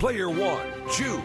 Player one, choose.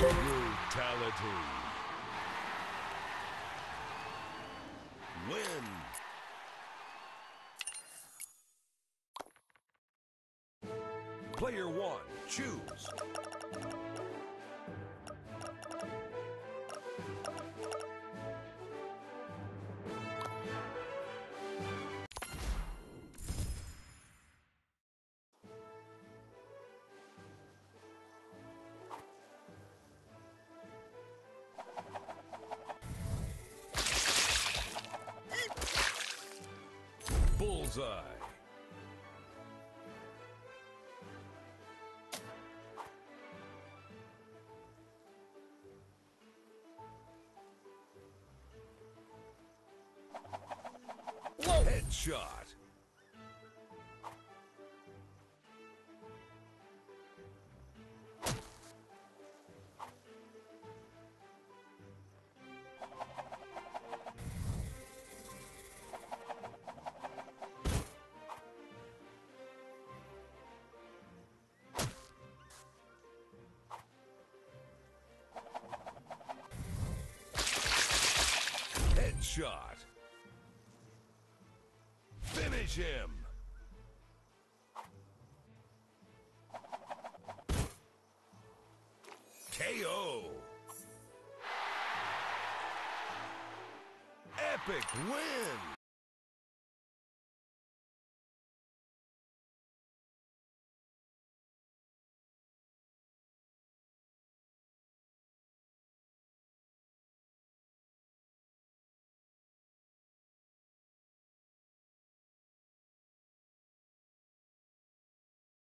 Brutality. Win. Player one, choose. Whoa! Headshot. Headshot. Finish him. KO. Epic win.